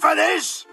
for this!